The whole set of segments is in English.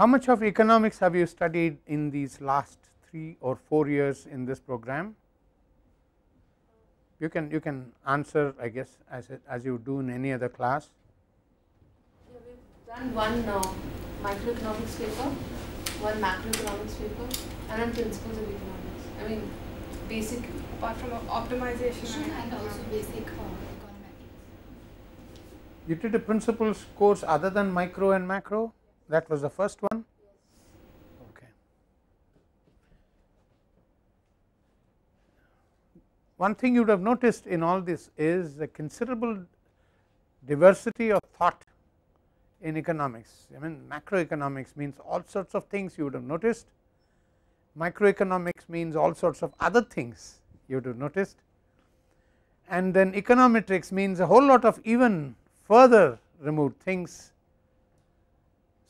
how much of economics have you studied in these last 3 or 4 years in this program? You can you can answer I guess as it, as you do in any other class. Yeah, we've done one uh, microeconomics paper, one macroeconomics paper, and then principles of economics. I mean, basic. Apart from optimization and also basic uh, econometrics. You did a principles course other than micro and macro? That was the first one? Okay. One thing you would have noticed in all this is the considerable diversity of thought in economics. I mean macroeconomics means all sorts of things you would have noticed, microeconomics means all sorts of other things you would have noticed and then econometrics means a whole lot of even further removed things.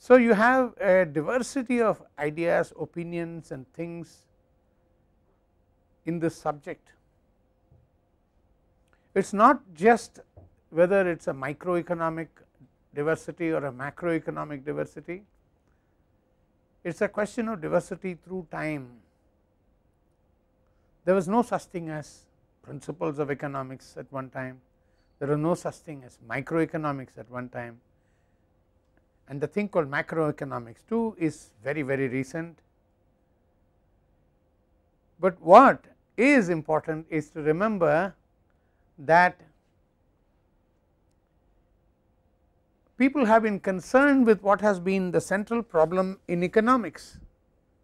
So, you have a diversity of ideas, opinions and things in this subject. It is not just whether it is a microeconomic diversity or a macroeconomic diversity, it is a question of diversity through time. There was no such thing as principles of economics at one time, there was no such thing as microeconomics at one time and the thing called macroeconomics too is very very recent. But what is important is to remember that people have been concerned with what has been the central problem in economics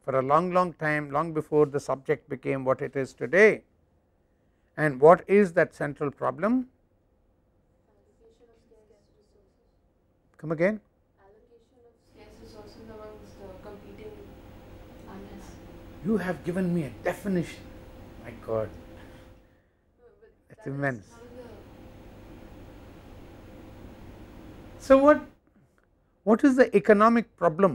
for a long long time long before the subject became what it is today. And what is that central problem? Come again Allocation of scarce resources amongst uh, competing Unless you have given me a definition my god But That's that is immense. one of the- So, what what is the economic problem?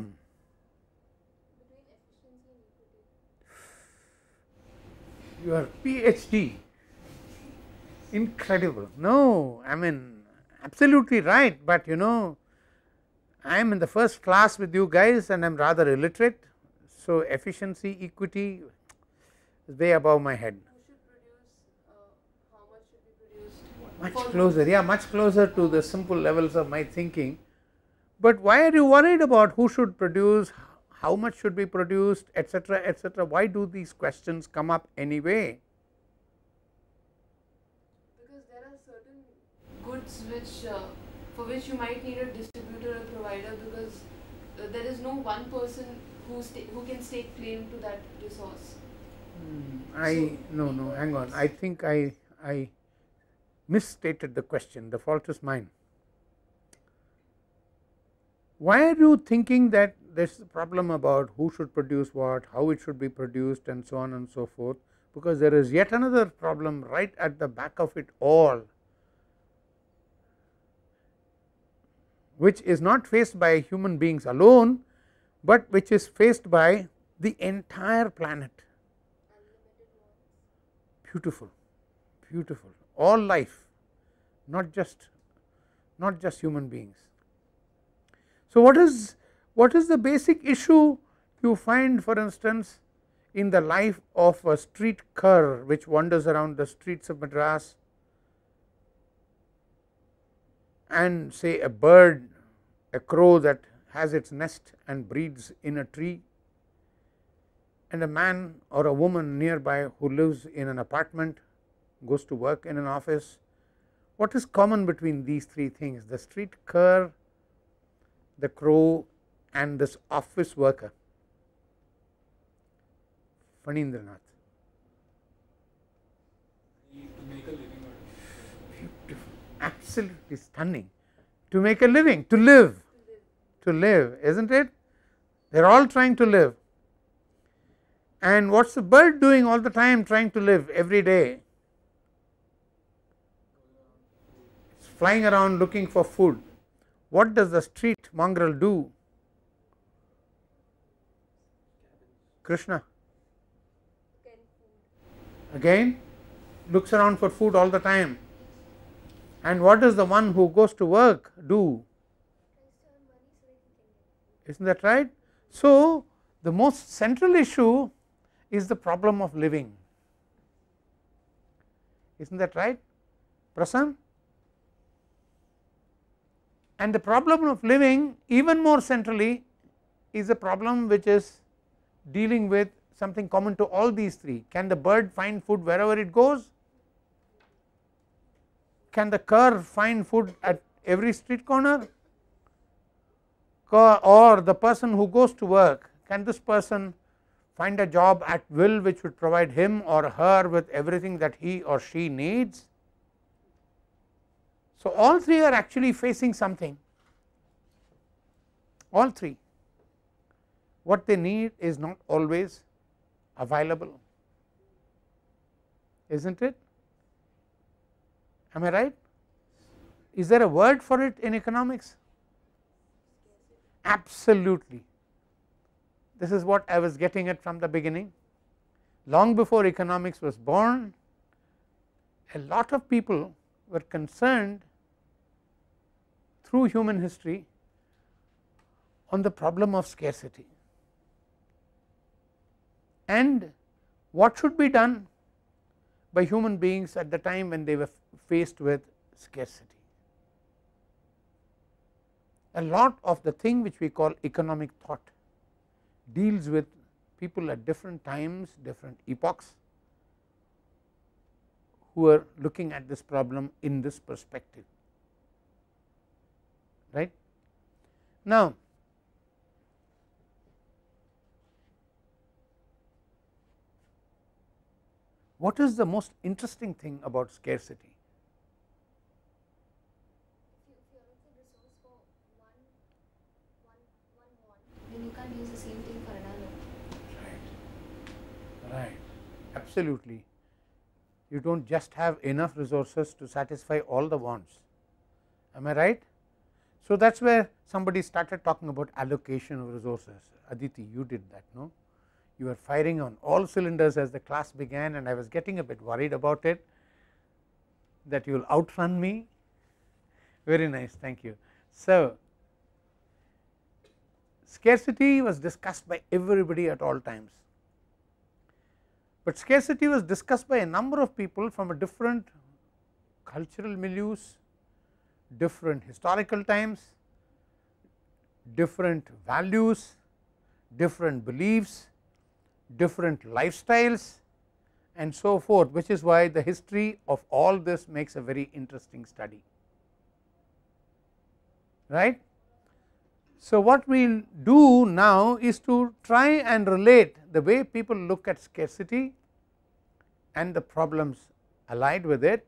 Your PhD, incredible. No, I mean absolutely right, but you know I am in the first class with you guys and I am rather illiterate. So, efficiency, equity is way above my head. Who should produce? Uh, how much should be produced? much for closer yeah much closer to the simple levels of my thinking but why are you worried about who should produce how much should be produced etc etc why do these questions come up anyway Because there are certain goods which uh, for which you might need a distributor or provider because Uh, there is no one person who who can stake claim to that resource. Hmm, i no no hang on. I think i i misstated the question. The fault is mine. Why are you thinking that there is a problem about who should produce what how it should be produced and so on and so forth? Because there is yet another problem right at the back of it all which is not faced by human beings alone, but which is faced by the entire planet. Beautiful, beautiful, all life, not just not just human beings. So, what is what is the basic issue you find for instance in the life of a street cur which wanders around the streets of Madras and say a bird a crow that has its nest and breeds in a tree and a man or a woman nearby who lives in an apartment goes to work in an office. What is common between these three things the street cur, the crow and this office worker Fanindranath. Need to make a living out of it. Beautiful, absolutely stunning. To make a living, to live, to live, isn't it? They are all trying to live. And what is the bird doing all the time trying to live every day? It's flying around looking for food. What does the street mongrel do? Krishna again looks around for food all the time and what does the one who goes to work do? Isn't that right? So, the most central issue is the problem of living. Is not that right Prasan and the problem of living even more centrally is a problem which is dealing with something common to all these three. Can the bird find food wherever it goes can the cur find food at every street corner? Or the person who goes to work can this person find a job at will which would provide him or her with everything that he or she needs. So, all three are actually facing something. All three. What they need is not always available. Is not it am I right? Is there a word for it in economics? Absolutely. This is what I was getting at from the beginning. Long before economics was born a lot of people were concerned through human history on the problem of scarcity. And what should be done by human beings at the time when they were faced with scarcity. A lot of the thing which we call economic thought deals with people at different times, different epochs who are looking at this problem in this perspective right. Now, what is the most interesting thing about scarcity? Then you can't use the same thing for another. Right, right, absolutely. You do not just have enough resources to satisfy all the wants, am I right? So, that is where somebody started talking about allocation of resources, Aditi you did that no you were firing on all cylinders as the class began and I was getting a bit worried about it that you will outrun me very nice thank you. So, scarcity was discussed by everybody at all times, but scarcity was discussed by a number of people from a different cultural milieus, different historical times, different values, different beliefs different lifestyles and so forth which is why the history of all this makes a very interesting study right. So, what we will do now is to try and relate the way people look at scarcity and the problems allied with it.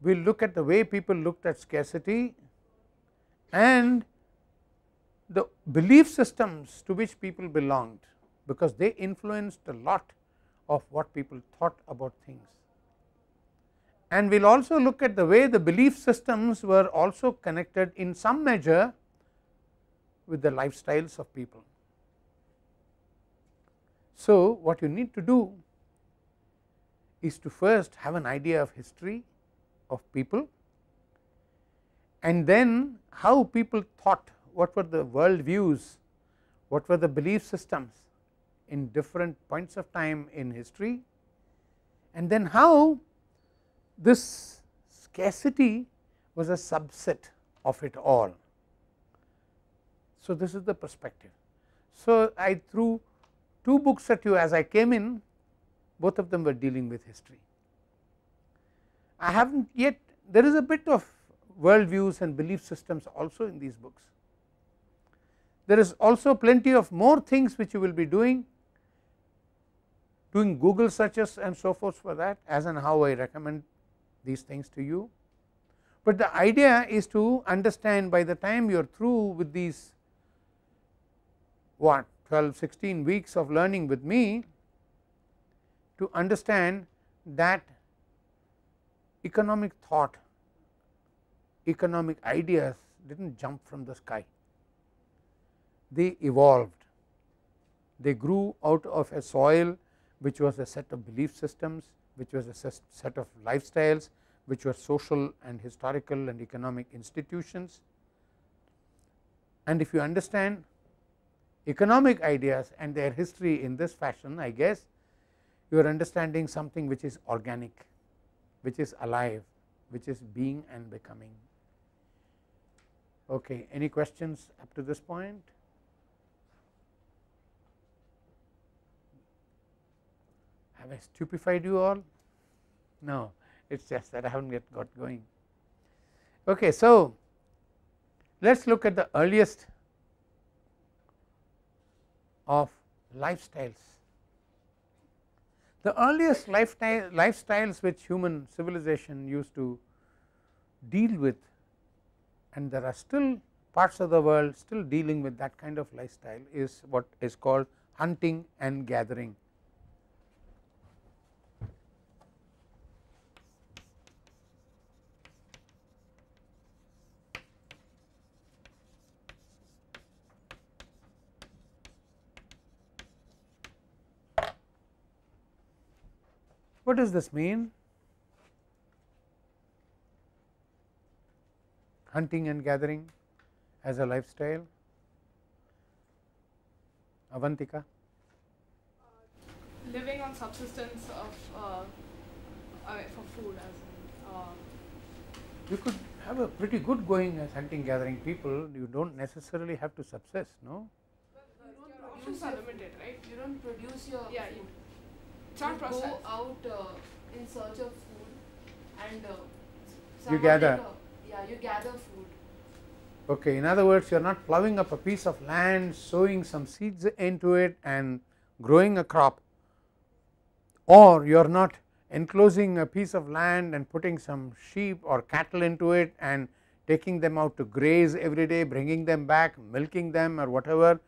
We will look at the way people looked at scarcity and the belief systems to which people belonged because they influenced a lot of what people thought about things. And we will also look at the way the belief systems were also connected in some measure with the lifestyles of people. So, what you need to do is to first have an idea of history of people and then how people thought what were the world views, what were the belief systems in different points of time in history and then how this scarcity was a subset of it all. So, this is the perspective. So, I threw two books at you as I came in both of them were dealing with history. I have not yet there is a bit of world views and belief systems also in these books, there is also plenty of more things which you will be doing, doing Google searches and so forth for that as and how I recommend these things to you. But the idea is to understand by the time you are through with these what 12, 16 weeks of learning with me to understand that economic thought, economic ideas did not jump from the sky they evolved. They grew out of a soil which was a set of belief systems, which was a set of lifestyles, which were social and historical and economic institutions. and if you understand economic ideas and their history in this fashion I guess you are understanding something which is organic, which is alive, which is being and becoming. Okay. Any questions up to this point? Have I stupefied you all? No, it is just that I have not yet got going. Okay, so, let us look at the earliest of lifestyles. The earliest lifestyle, lifestyles which human civilization used to deal with and there are still parts of the world still dealing with that kind of lifestyle is what is called hunting and gathering. What does this mean? Hunting and gathering as a lifestyle. Avantika? living on subsistence of uh, uh, for food as in, uh, You could have a pretty good going as hunting gathering people, you do not necessarily have to subsist, no? your options are limited right You don't produce your Yeah, food. You- it's not you go out uh, in search of food and uh, You gather. like a- yeah, you gather food. Okay, in other words, you are not plowing up a piece of land, sowing some seeds into it and growing a crop, or you are not enclosing a piece of land and putting some sheep or cattle into it and taking them out to graze every day, bringing them back, milking them or whatever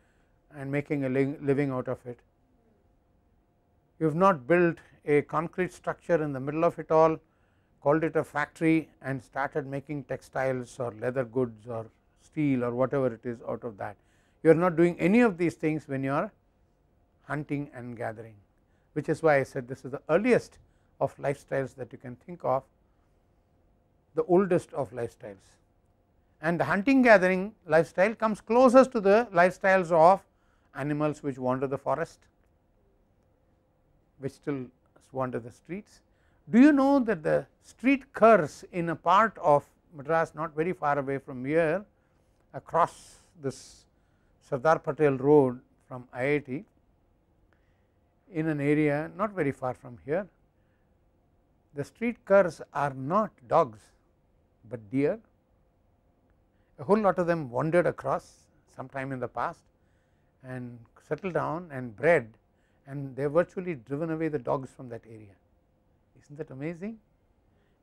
and making a living out of it. You have not built a concrete structure in the middle of it all, called it a factory and started making textiles or leather goods or steel or whatever it is out of that. You are not doing any of these things when you are hunting and gathering, which is why I said this is the earliest of lifestyles that you can think of, the oldest of lifestyles. And the hunting gathering lifestyle comes closest to the lifestyles of animals which wander the forest, which still wander the streets. Do you know that the street curs in a part of Madras not very far away from here across this Sardar Patel road from IIT in an area not very far from here. The street curs are not dogs, but deer. A whole lot of them wandered across sometime in the past and settled down and bred and they have virtually driven away the dogs from that area. Isn't that amazing?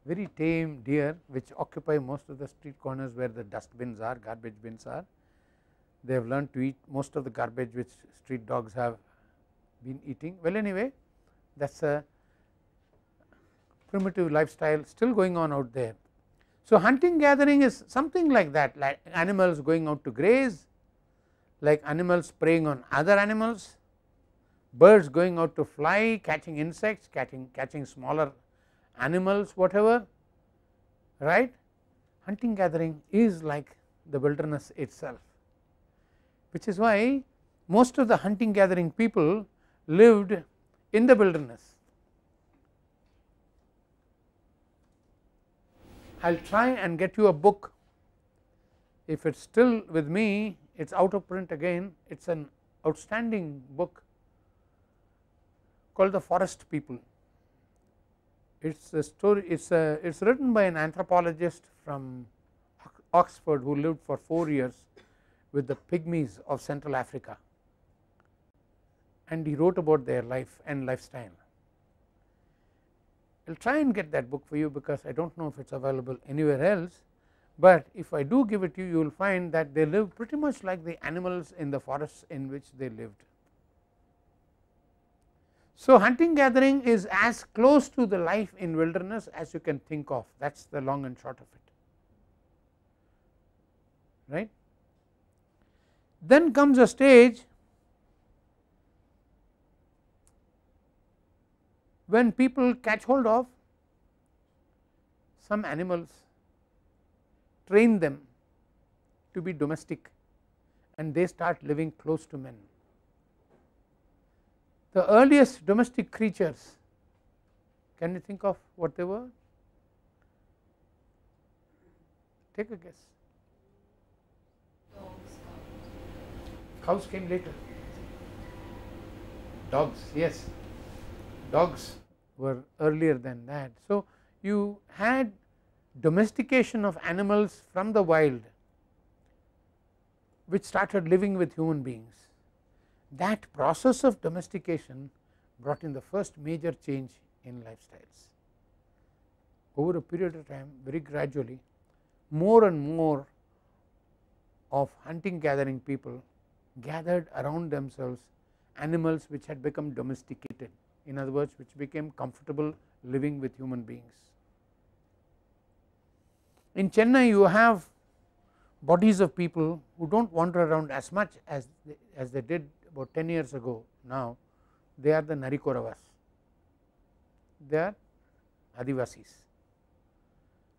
Very tame deer which occupy most of the street corners where the dustbins are, garbage bins are. They have learned to eat most of the garbage which street dogs have been eating. Well, anyway, that is a primitive lifestyle still going on out there. So, hunting gathering is something like that, like animals going out to graze, like animals preying on other animals, birds going out to fly, catching insects, catching, catching smaller animals, whatever, right. Hunting gathering is like the wilderness itself, which is why most of the hunting gathering people lived in the wilderness. I will try and get you a book, if it is still with me, it is out of print again, it is an outstanding book called the forest people. It's a story. It's a. It's written by an anthropologist from Oxford who lived for four years with the pygmies of Central Africa, and he wrote about their life and lifestyle. I'll try and get that book for you because I don't know if it's available anywhere else, but if I do give it to you, you will find that they live pretty much like the animals in the forests in which they lived. So, hunting gathering is as close to the life in wilderness as you can think of that is the long and short of it right. Then comes a stage when people catch hold of some animals train them to be domestic and they start living close to men. The earliest domestic creatures can you think of what they were? Take a guess. Dogs, Cows came later. Dogs, yes. Dogs were earlier than that. So, you had domestication of animals from the wild which started living with human beings. That process of domestication brought in the first major change in lifestyles. Over a period of time very gradually more and more of hunting gathering people gathered around themselves animals which had become domesticated in other words which became comfortable living with human beings. In Chennai you have bodies of people who do not wander around as much as they, as they did about 10 years ago now they are the Narikoravas, they are Adivasis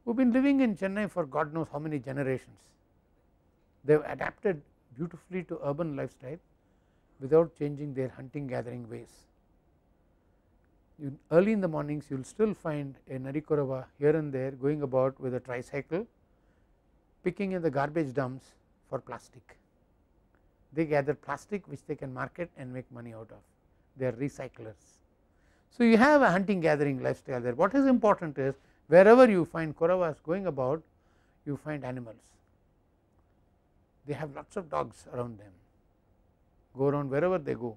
who have been living in Chennai for God knows how many generations. They have adapted beautifully to urban lifestyle without changing their hunting gathering ways. You, early in the mornings you will still find a Narikorava here and there going about with a tricycle picking in the garbage dumps for plastic. They gather plastic which they can market and make money out of. They are recyclers. So, you have a hunting gathering lifestyle there. What is important is wherever you find Koravas going about you find animals. They have lots of dogs around them. Go around wherever they go.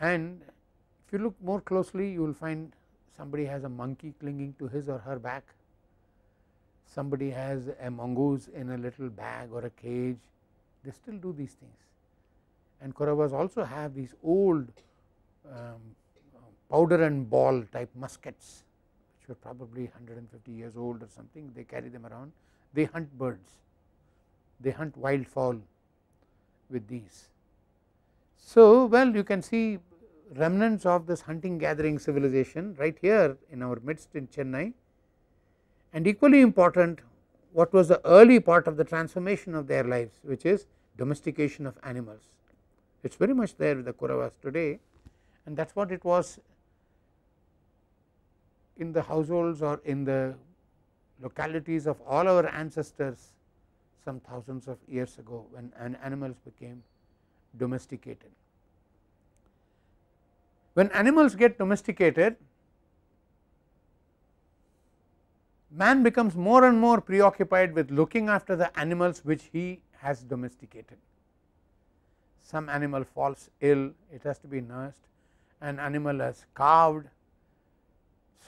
And if you look more closely you will find somebody has a monkey clinging to his or her back somebody has a mongoose in a little bag or a cage they still do these things. And Koravas also have these old um, powder and ball type muskets which were probably 150 years old or something. They carry them around. They hunt birds. They hunt wild fowl with these. So, well you can see remnants of this hunting gathering civilization right here in our midst in Chennai and equally important what was the early part of the transformation of their lives which is domestication of animals. It is very much there with the Koravas today and that is what it was in the households or in the localities of all our ancestors some thousands of years ago when animals became domesticated. When animals get domesticated man becomes more and more preoccupied with looking after the animals which he has domesticated. Some animal falls ill it has to be nursed an animal has calved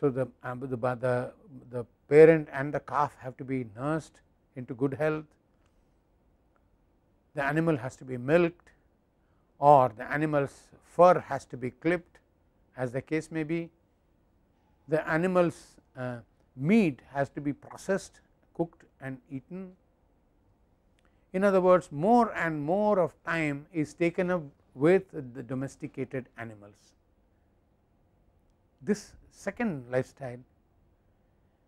so the, uh, the, the, the parent and the calf have to be nursed into good health the animal has to be milked or the animal's fur has to be clipped as the case may be. The animal's uh, meat has to be processed, cooked and eaten. In other words, more and more of time is taken up with the domesticated animals. This second lifestyle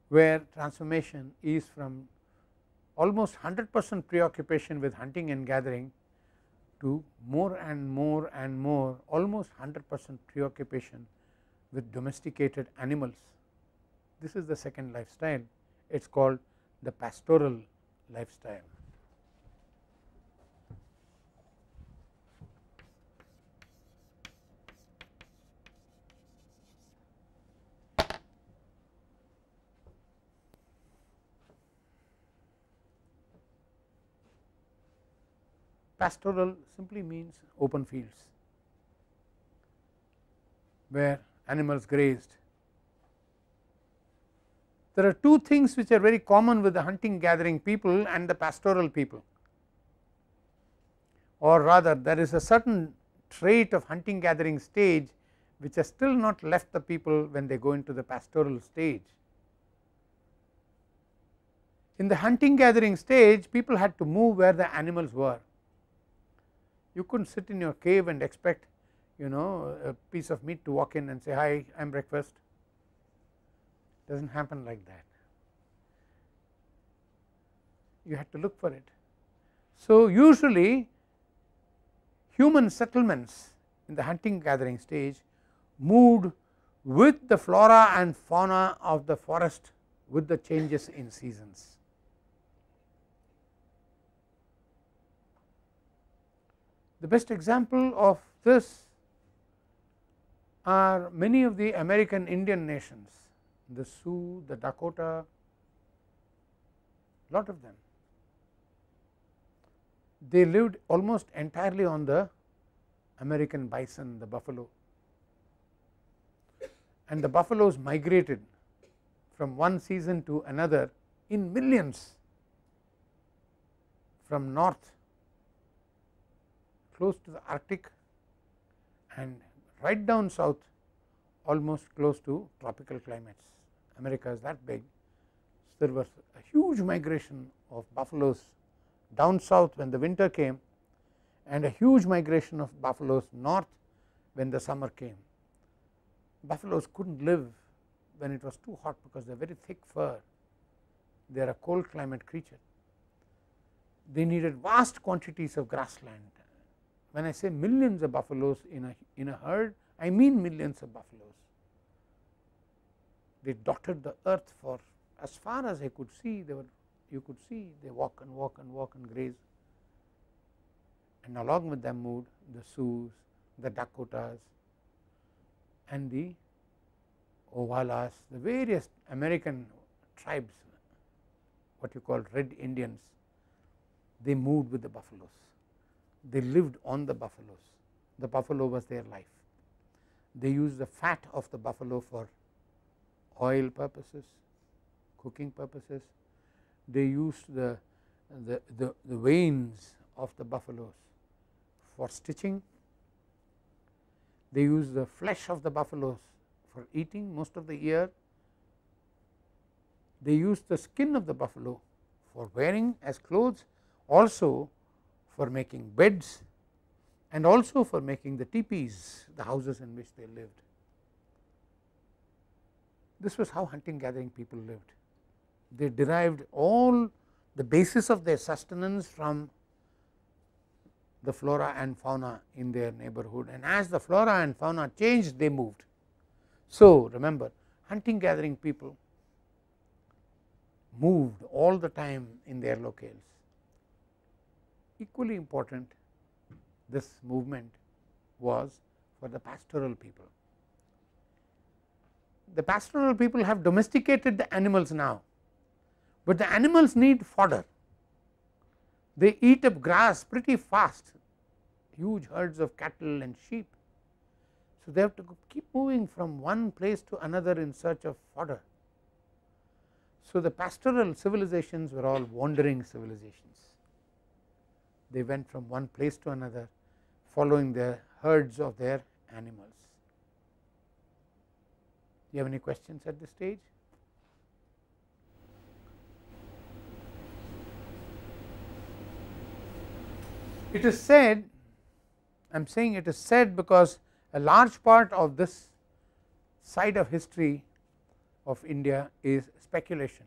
where transformation is from almost 100 percent preoccupation with hunting and gathering to more and more and more almost 100 percent preoccupation with domesticated animals. This is the second lifestyle it is called the pastoral lifestyle. pastoral simply means open fields where animals grazed. There are two things which are very common with the hunting gathering people and the pastoral people. Or rather there is a certain trait of hunting gathering stage which has still not left the people when they go into the pastoral stage. In the hunting gathering stage people had to move where the animals were. You could not sit in your cave and expect you know a piece of meat to walk in and say hi I am breakfast does not happen like that. you had to look for it. So, usually human settlements in the hunting gathering stage moved with the flora and fauna of the forest with the changes in seasons. The best example of this are many of the American Indian nations, the Sioux, the Dakota, lot of them. They lived almost entirely on the American bison, the buffalo and the buffaloes migrated from one season to another in millions from north close to the Arctic and right down south almost close to tropical climates. America is that big. So, there was a huge migration of buffaloes down south when the winter came and a huge migration of buffaloes north when the summer came. Buffaloes could not live when it was too hot because they are very thick fur, they are a cold climate creature. They needed vast quantities of grassland. When I say millions of buffaloes in a, in a herd, I mean millions of buffaloes. They dotted the earth for as far as I could see, they were you could see they walk and walk and walk and graze. And along with them moved the Sioux, the Dakotas and the Oglalas, the various American tribes what you call red Indians, they moved with the buffaloes, they lived on the buffaloes, the buffalo was their life. They used the fat of the buffalo for oil purposes, cooking purposes, they used the, the, the, the veins of the buffaloes for stitching, they use the flesh of the buffaloes for eating most of the year, they use the skin of the buffalo for wearing as clothes also for making beds and also for making the teepees the houses in which they lived. This was how hunting gathering people lived. They derived all the basis of their sustenance from the flora and fauna in their neighborhood and as the flora and fauna changed they moved. So, remember hunting gathering people moved all the time in their locales. Equally important this movement was for the pastoral people. The pastoral people have domesticated the animals now, but the animals need fodder. They eat up grass pretty fast, huge herds of cattle and sheep. So, they have to keep moving from one place to another in search of fodder. So, the pastoral civilizations were all wandering civilizations. They went from one place to another following the herds of their animals. You have any questions at this stage? It is said, I am saying it is said because a large part of this side of history of India is speculation.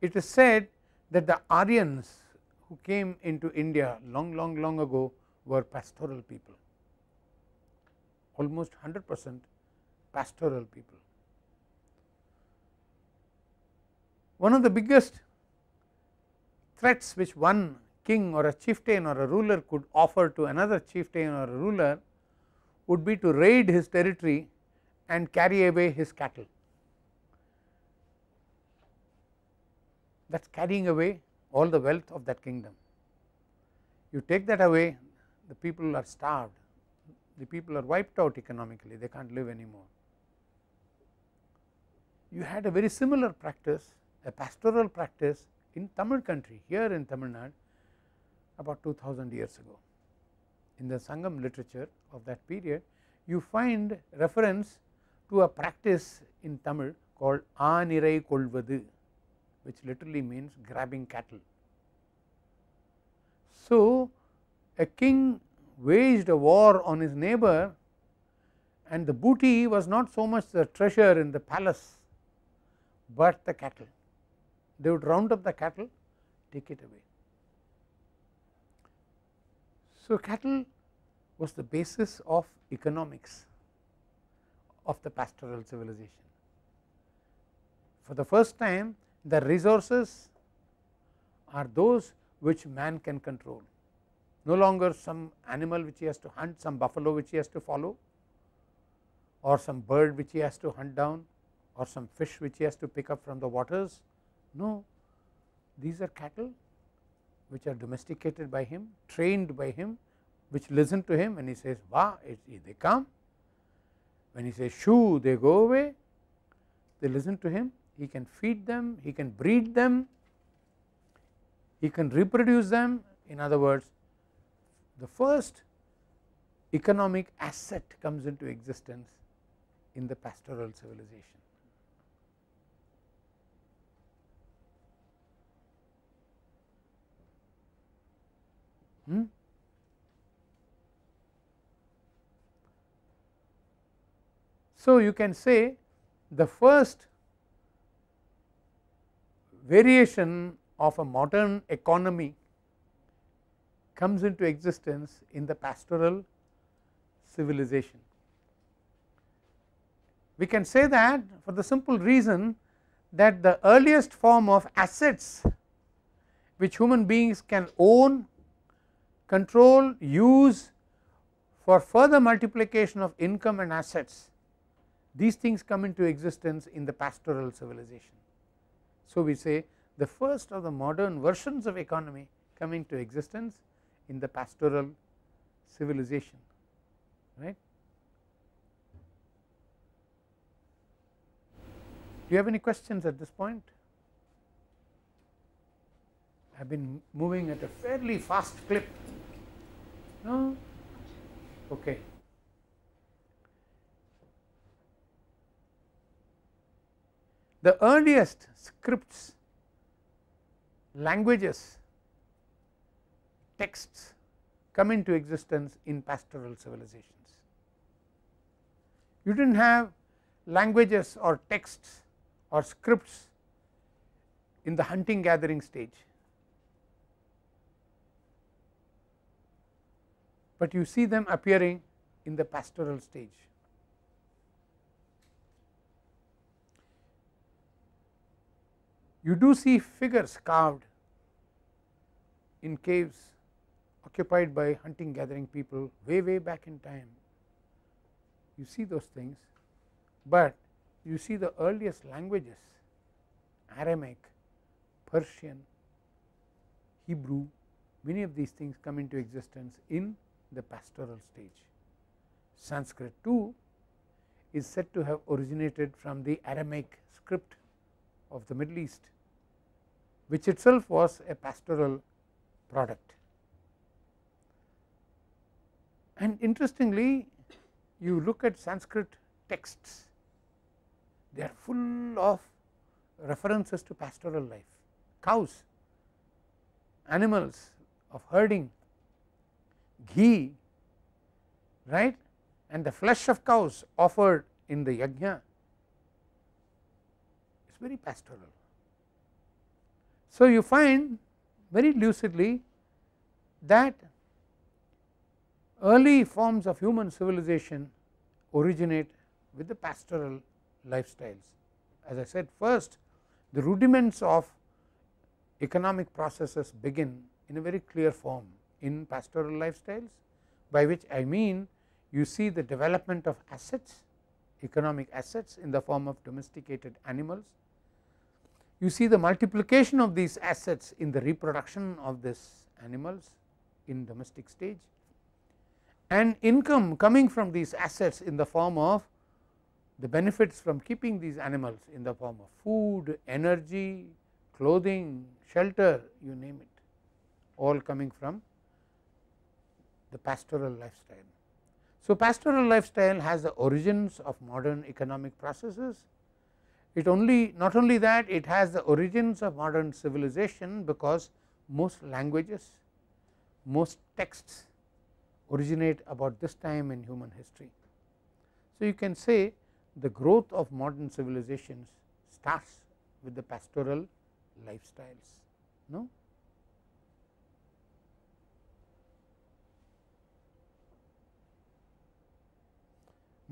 It is said that the Aryans who came into India long long long ago were pastoral people, almost 100 percent pastoral people. One of the biggest threats which one king or a chieftain or a ruler could offer to another chieftain or a ruler would be to raid his territory and carry away his cattle. That is carrying away all the wealth of that kingdom. You take that away, the people are starved, the people are wiped out economically, they cannot live anymore. You had a very similar practice, a pastoral practice in Tamil country, here in Tamil Nadu about 2000 years ago. In the Sangam literature of that period, you find reference to a practice in Tamil called Anirai Kolvadu, which literally means grabbing cattle. So, a king waged a war on his neighbor and the booty was not so much the treasure in the palace, but the cattle. They would round up the cattle, take it away. So, cattle was the basis of economics of the pastoral civilization. For the first time the resources are those which man can control, no longer some animal which he has to hunt, some buffalo which he has to follow or some bird which he has to hunt down or some fish which he has to pick up from the waters. No, these are cattle which are domesticated by him, trained by him, which listen to him when he says wah, they come. When he says shoo, they go away, they listen to him, he can feed them, he can breed them, he can reproduce them. In other words, the first economic asset comes into existence in the pastoral civilization. Hmm? So, you can say the first variation of a modern economy comes into existence in the pastoral civilization. We can say that for the simple reason that the earliest form of assets which human beings can own, control, use for further multiplication of income and assets, these things come into existence in the pastoral civilization. So, we say the first of the modern versions of economy come into existence in the pastoral civilization right. Do you have any questions at this point? I have been moving at a fairly fast clip. No? Okay. The earliest scripts, languages, texts come into existence in pastoral civilizations. You did not have languages or texts or scripts in the hunting gathering stage, but you see them appearing in the pastoral stage. You do see figures carved in caves occupied by hunting gathering people way way back in time. You see those things, but you see the earliest languages Aramaic, Persian, Hebrew many of these things come into existence in the pastoral stage. Sanskrit too is said to have originated from the Aramaic script of the Middle East, which itself was a pastoral product. And interestingly, you look at Sanskrit texts, they are full of references to pastoral life, cows, animals of herding, ghee, right, and the flesh of cows offered in the yajna is very pastoral. So, you find very lucidly that early forms of human civilization originate with the pastoral lifestyles. As I said first the rudiments of economic processes begin in a very clear form in pastoral lifestyles by which I mean you see the development of assets economic assets in the form of domesticated animals. You see the multiplication of these assets in the reproduction of these animals in domestic stage and income coming from these assets in the form of the benefits from keeping these animals in the form of food, energy, clothing, shelter you name it all coming from the pastoral lifestyle. So, pastoral lifestyle has the origins of modern economic processes. It only not only that it has the origins of modern civilization because most languages, most texts originate about this time in human history. So, you can say the growth of modern civilizations starts with the pastoral lifestyles. No?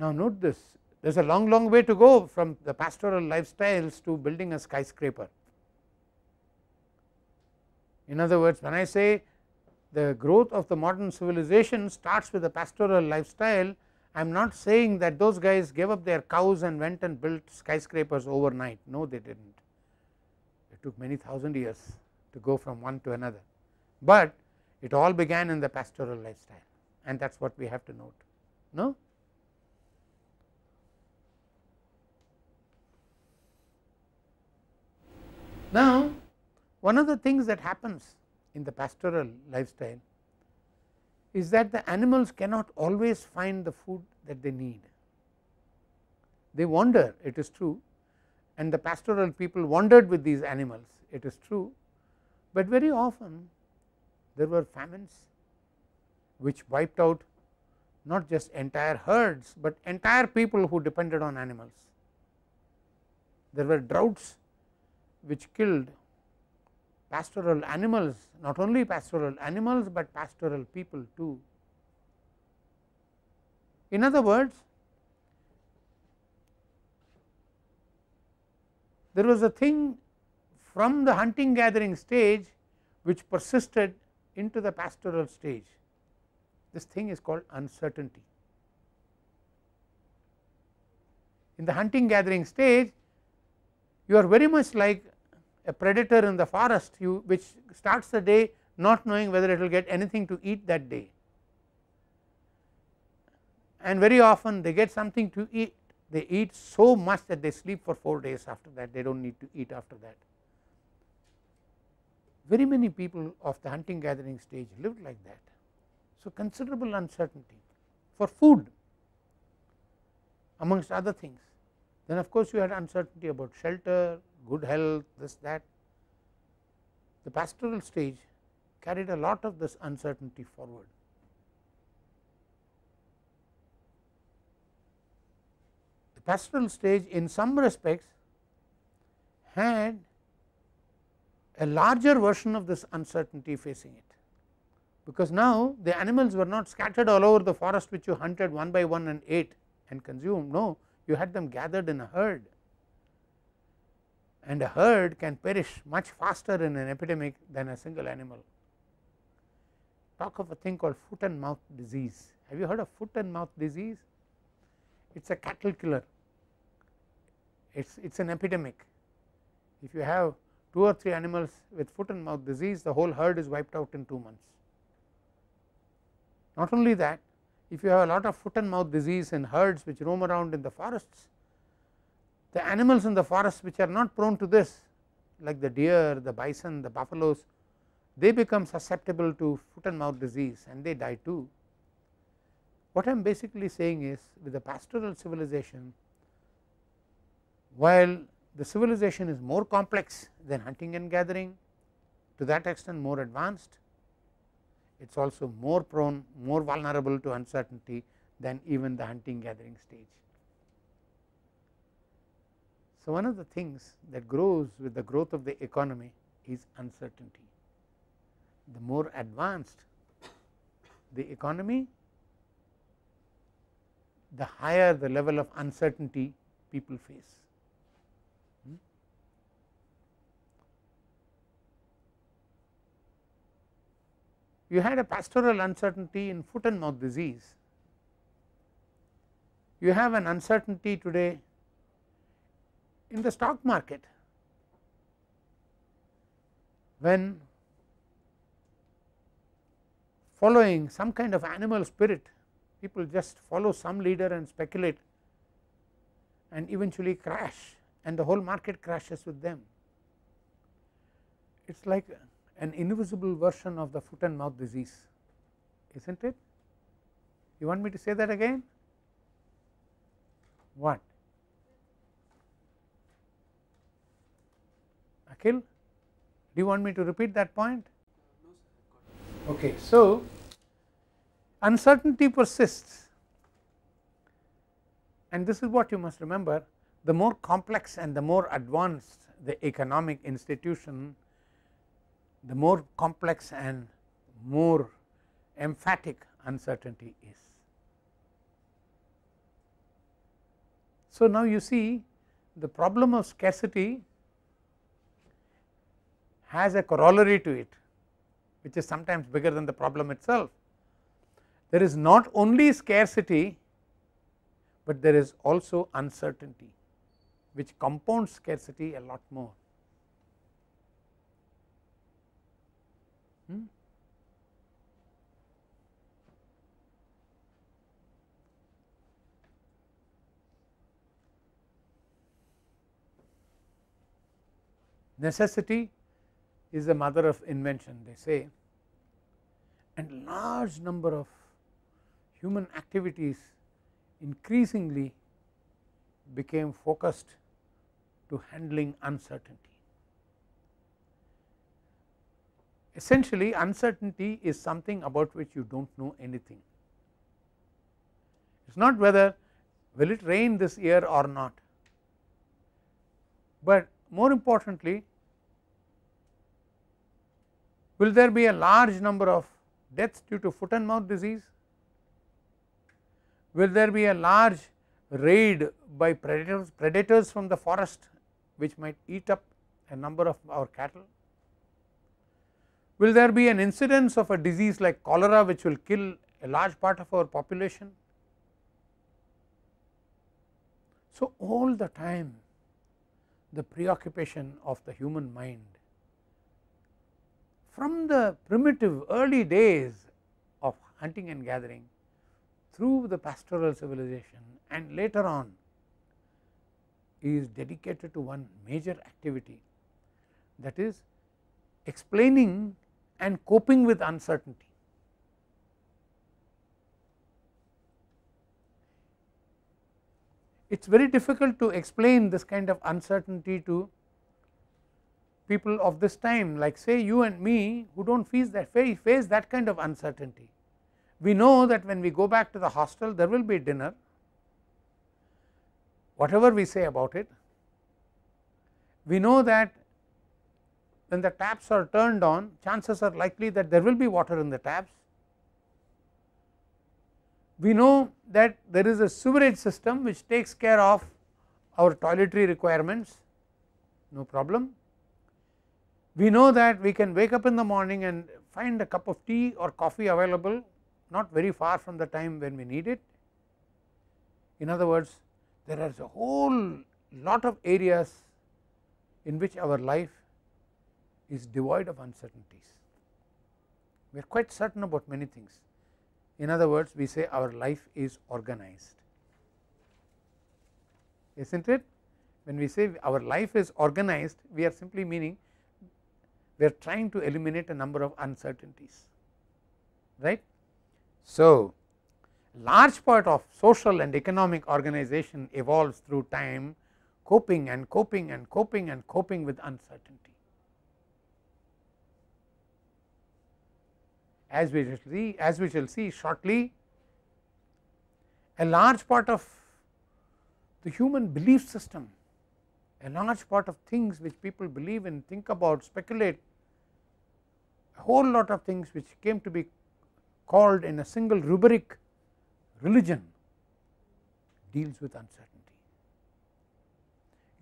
Now note this there is a long long way to go from the pastoral lifestyles to building a skyscraper. In other words when I say the growth of the modern civilization starts with the pastoral lifestyle I am not saying that those guys gave up their cows and went and built skyscrapers overnight no they did not it took many thousand years to go from one to another, but it all began in the pastoral lifestyle and that is what we have to note no. Now one of the things that happens in the pastoral lifestyle is that the animals cannot always find the food that they need. They wander it is true and the pastoral people wandered with these animals it is true, but very often there were famines which wiped out not just entire herds, but entire people who depended on animals. There were droughts which killed pastoral animals not only pastoral animals, but pastoral people too. In other words there was a thing from the hunting gathering stage which persisted into the pastoral stage this thing is called uncertainty. In the hunting gathering stage you are very much like a predator in the forest you which starts the day not knowing whether it will get anything to eat that day and very often they get something to eat they eat so much that they sleep for 4 days after that they do not need to eat after that. Very many people of the hunting gathering stage lived like that. So, considerable uncertainty for food amongst other things then of course, you had uncertainty about shelter, good health, this that. The pastoral stage carried a lot of this uncertainty forward. The pastoral stage in some respects had a larger version of this uncertainty facing it, because now the animals were not scattered all over the forest which you hunted one by one and ate and consumed, no you had them gathered in a herd and a herd can perish much faster in an epidemic than a single animal. Talk of a thing called foot and mouth disease. Have you heard of foot and mouth disease? It is a cattle killer, it is it is an epidemic. If you have 2 or 3 animals with foot and mouth disease, the whole herd is wiped out in 2 months. Not only that, if you have a lot of foot and mouth disease in herds which roam around in the forests, the animals in the forest which are not prone to this like the deer, the bison, the buffaloes, they become susceptible to foot and mouth disease and they die too. What I am basically saying is with the pastoral civilization, while the civilization is more complex than hunting and gathering, to that extent more advanced, it is also more prone more vulnerable to uncertainty than even the hunting gathering stage. So, one of the things that grows with the growth of the economy is uncertainty. The more advanced the economy, the higher the level of uncertainty people face. You had a pastoral uncertainty in foot and mouth disease. You have an uncertainty today in the stock market when following some kind of animal spirit people just follow some leader and speculate and eventually crash and the whole market crashes with them. It is like an invisible version of the foot and mouth disease is not it. You want me to say that again? What? Akhil, do you want me to repeat that point? Okay, so uncertainty persists and this is what you must remember the more complex and the more advanced the economic institution the more complex and more emphatic uncertainty is. So, now you see the problem of scarcity has a corollary to it which is sometimes bigger than the problem itself. There is not only scarcity, but there is also uncertainty which compounds scarcity a lot more. Hmm? Necessity is the mother of invention they say and large number of human activities increasingly became focused to handling uncertainty. Essentially uncertainty is something about which you do not know anything. It is not whether will it rain this year or not, but more importantly will there be a large number of deaths due to foot and mouth disease, will there be a large raid by predators, predators from the forest which might eat up a number of our cattle, will there be an incidence of a disease like cholera which will kill a large part of our population. So, all the time the preoccupation of the human mind from the primitive early days of hunting and gathering through the pastoral civilization and later on is dedicated to one major activity that is explaining and coping with uncertainty. It is very difficult to explain this kind of uncertainty to people of this time like say you and me who do not face that face that kind of uncertainty. We know that when we go back to the hostel there will be dinner whatever we say about it. We know that when the taps are turned on chances are likely that there will be water in the taps. We know that there is a sewerage system which takes care of our toiletry requirements no problem we know that we can wake up in the morning and find a cup of tea or coffee available not very far from the time when we need it. In other words there is a whole lot of areas in which our life is devoid of uncertainties. We are quite certain about many things. In other words we say our life is organized is not it when we say our life is organized we are simply meaning we are trying to eliminate a number of uncertainties right. So, large part of social and economic organization evolves through time coping and coping and coping and coping with uncertainty. As we shall see as we shall see shortly a large part of the human belief system a large part of things which people believe in think about speculate a whole lot of things which came to be called in a single rubric religion deals with uncertainty.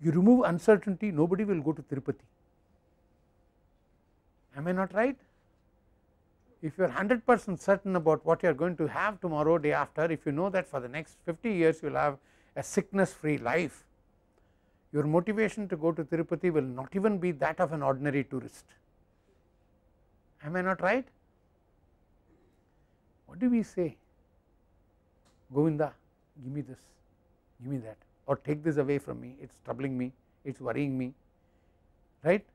You remove uncertainty nobody will go to Tirupati am I not right if you are 100 percent certain about what you are going to have tomorrow day after if you know that for the next 50 years you will have a sickness free life your motivation to go to Tirupati will not even be that of an ordinary tourist am I not right? What do we say? Govinda give me this, give me that or take this away from me, it is troubling me, it is worrying me, right.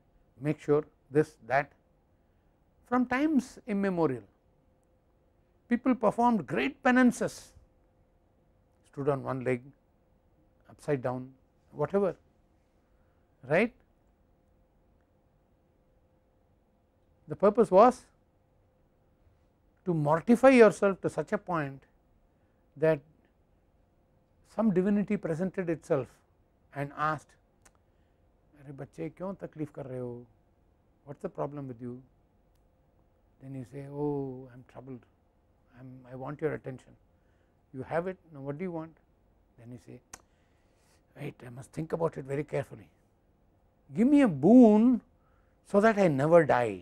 Make sure this, that. From times immemorial, people performed great penances, stood on one leg, upside down, whatever, right. The purpose was to mortify yourself to such a point that some divinity presented itself and asked अरे बच्चे क्यों तकलीफ कर रहे हो what's the problem with you Then you say oh I'm troubled I'm, I want your attention you have it now what do you want then you say right I must think about it very carefully. Give me a boon so that I never die.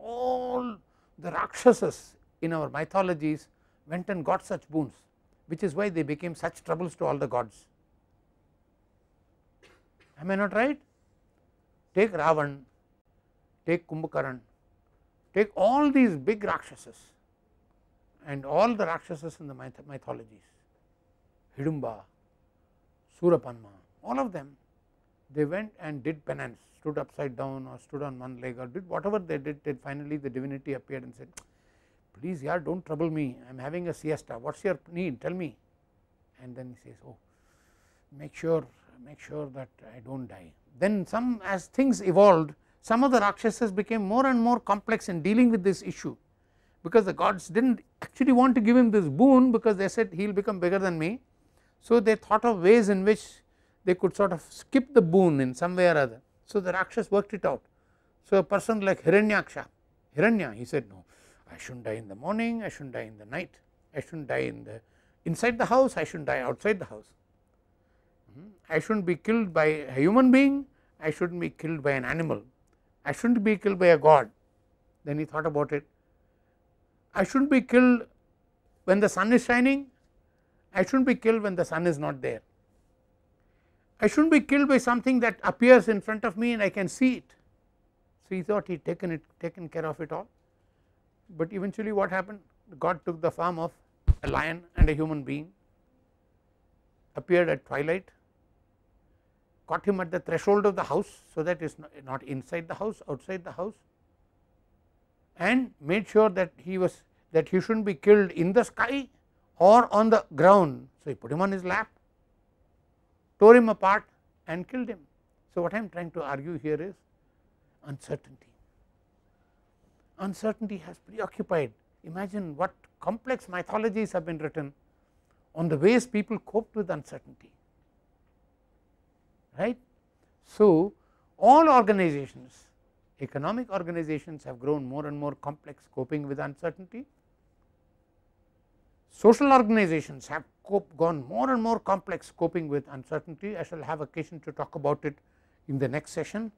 All the Rakshasas in our mythologies went and got such boons which is why they became such troubles to all the gods. Am I not right? Take Ravan, take Kumbhakaran, take all these big Rakshasas and all the Rakshasas in the myth mythologies, Hidumba, Surapanma, all of them they went and did penance, stood upside down or stood on one leg or did whatever they did, did finally the divinity appeared and said, please yeah do not trouble me, I am having a siesta, what is your need, tell me. And then he says, oh, make sure, make sure that I do not die. Then some as things evolved, some of the Rakshasas became more and more complex in dealing with this issue because the gods did not actually want to give him this boon because they said he will become bigger than me. So they thought of ways in which they could sort of skip the boon in some way or other. So the Rakshas worked it out. So a person like Hiranyaksha, Hiranya he said no I should not die in the morning, I should not die in the night, I should not die in the inside the house, I should not die outside the house. Hmm? I should not be killed by a human being, I should not be killed by an animal, I should not be killed by a god. Then he thought about it. I should not be killed when the sun is shining, I should not be killed when the sun is not there. I should not be killed by something that appears in front of me and I can see it. So he thought he had taken it taken care of it all, but eventually what happened? God took the form of a lion and a human being, appeared at twilight, caught him at the threshold of the house, so that is not inside the house, outside the house, and made sure that he was that he should not be killed in the sky or on the ground. So he put him on his lap tore him apart and killed him. So, what I am trying to argue here is uncertainty. Uncertainty has preoccupied, imagine what complex mythologies have been written on the ways people coped with uncertainty, right. So, all organizations, economic organizations have grown more and more complex coping with uncertainty. Social organizations have gone more and more complex coping with uncertainty. I shall have occasion to talk about it in the next session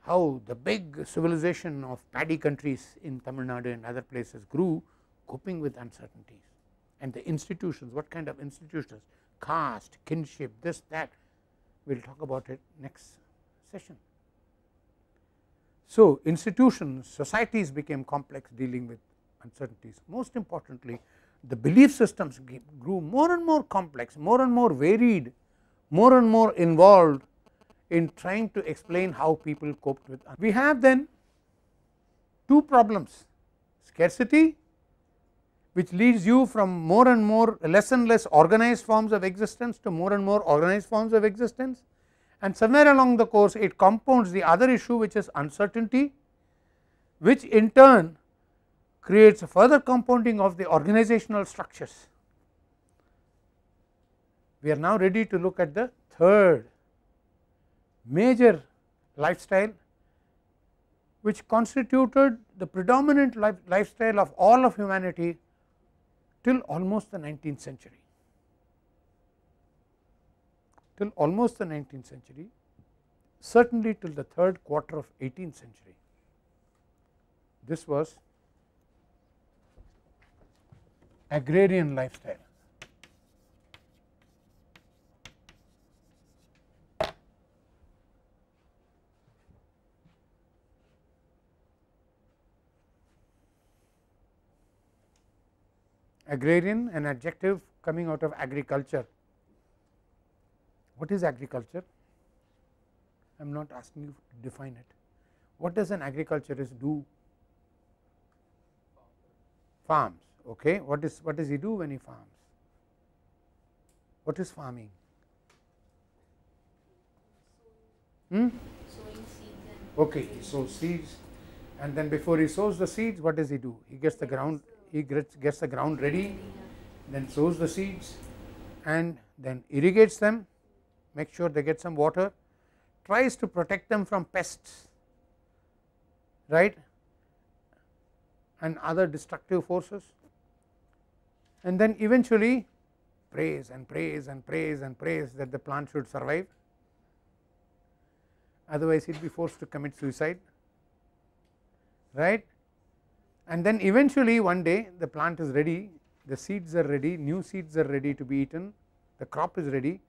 how the big civilization of paddy countries in Tamil Nadu and other places grew coping with uncertainties and the institutions what kind of institutions caste kinship this that we will talk about it next session. So, institutions societies became complex dealing with uncertainties most importantly the belief systems grew more and more complex, more and more varied, more and more involved in trying to explain how people coped with. We have then two problems scarcity which leads you from more and more less and less organized forms of existence to more and more organized forms of existence and somewhere along the course it compounds the other issue which is uncertainty which in turn creates a further compounding of the organizational structures. We are now ready to look at the third major lifestyle which constituted the predominant life, lifestyle of all of humanity till almost the 19th century. Till almost the 19th century, certainly till the third quarter of 18th century. This was agrarian lifestyle. Agrarian an adjective coming out of agriculture. What is agriculture? I am not asking you to define it. What does an agriculturist do? Farms okay what is what does he do when he farms what is farming hmm? okay he sows seeds and then before he sows the seeds what does he do he gets the ground he gets, gets the ground ready then sows the seeds and then irrigates them make sure they get some water tries to protect them from pests right? And other destructive forces. And then eventually prays and prays and prays and prays that the plant should survive. Otherwise it will be forced to commit suicide right and then eventually one day the plant is ready the seeds are ready new seeds are ready to be eaten the crop is ready.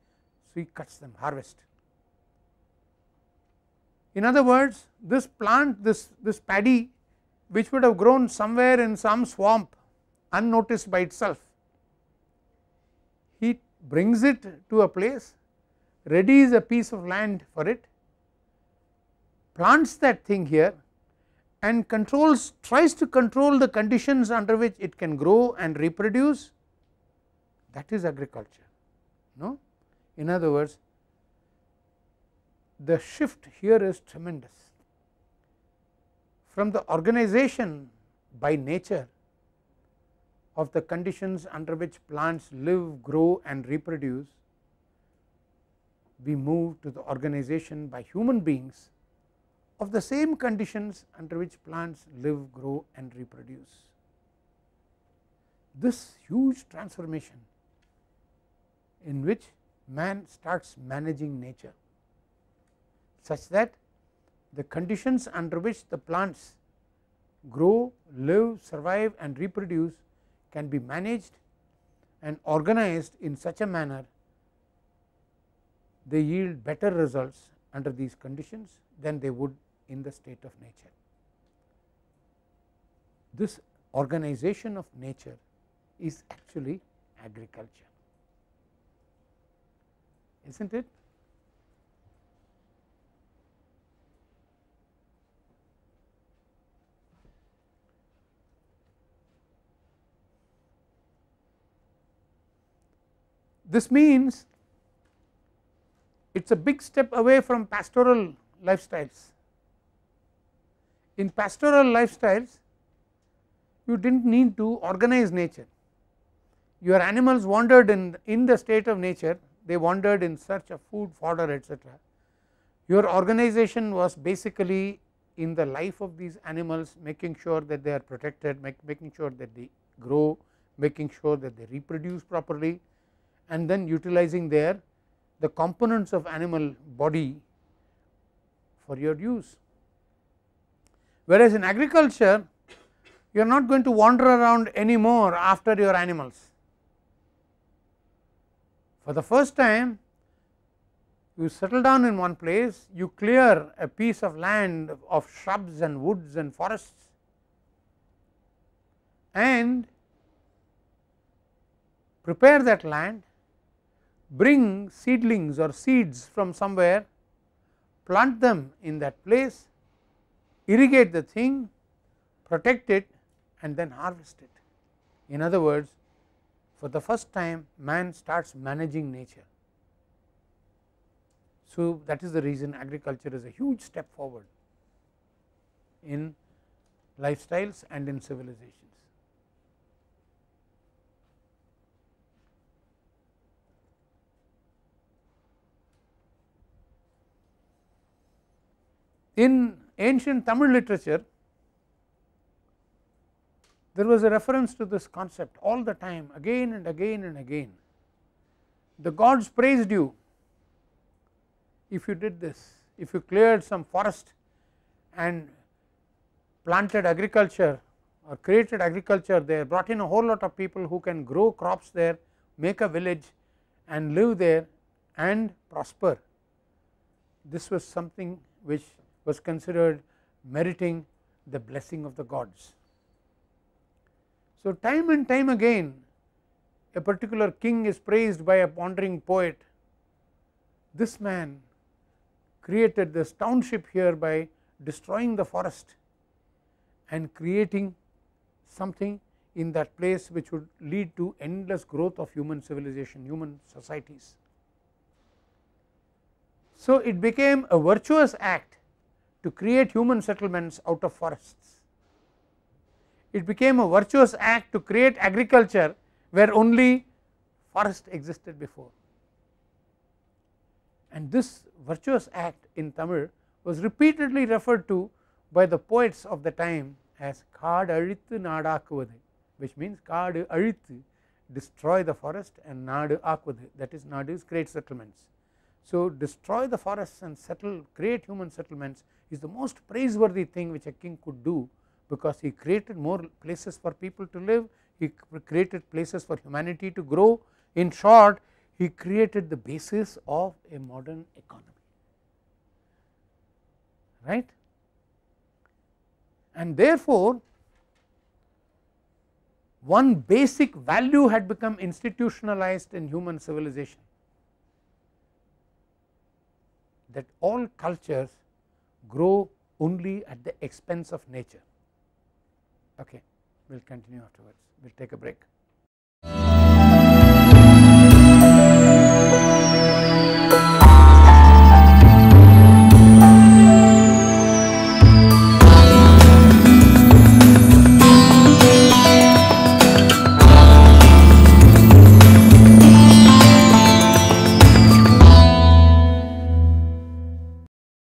So he cuts them harvest. In other words this plant this this paddy which would have grown somewhere in some swamp unnoticed by itself he brings it to a place readies a piece of land for it plants that thing here and controls tries to control the conditions under which it can grow and reproduce that is agriculture no? In other words the shift here is tremendous. From the organization by nature of the conditions under which plants live, grow and reproduce, we move to the organization by human beings of the same conditions under which plants live, grow and reproduce. This huge transformation in which man starts managing nature such that the conditions under which the plants grow, live, survive and reproduce can be managed and organized in such a manner they yield better results under these conditions than they would in the state of nature. This organization of nature is actually agriculture, is not it? This means it is a big step away from pastoral lifestyles. In pastoral lifestyles, you did not need to organize nature. Your animals wandered in, in the state of nature, they wandered in search of food, fodder, etc. Your organization was basically in the life of these animals, making sure that they are protected, make, making sure that they grow, making sure that they reproduce properly, and then utilizing there the components of animal body for your use. Whereas in agriculture you are not going to wander around anymore after your animals. For the first time you settle down in one place, you clear a piece of land of shrubs and woods and forests and prepare that land bring seedlings or seeds from somewhere, plant them in that place, irrigate the thing, protect it and then harvest it. In other words, for the first time man starts managing nature. So, that is the reason agriculture is a huge step forward in lifestyles and in civilizations. In ancient Tamil literature, there was a reference to this concept all the time again and again and again. The gods praised you if you did this, if you cleared some forest and planted agriculture or created agriculture there, brought in a whole lot of people who can grow crops there, make a village and live there and prosper. This was something which was considered meriting the blessing of the gods. So, time and time again a particular king is praised by a pondering poet. This man created this township here by destroying the forest and creating something in that place which would lead to endless growth of human civilization, human societies. So, it became a virtuous act to create human settlements out of forests. It became a virtuous act to create agriculture where only forest existed before. And this virtuous act in Tamil was repeatedly referred to by the poets of the time as kaad azhithu naadaakkuvathu which means kaad azhithu destroy the forest and Nadu Akvadu that is Nadu is create settlements. So, destroy the forests and settle create human settlements is the most praiseworthy thing which a king could do because he created more places for people to live, he created places for humanity to grow. In short he created the basis of a modern economy. Right? And therefore one basic value had become institutionalized in human civilization that all cultures grow only at the expense of nature. Okay, we will continue afterwards, we will take a break.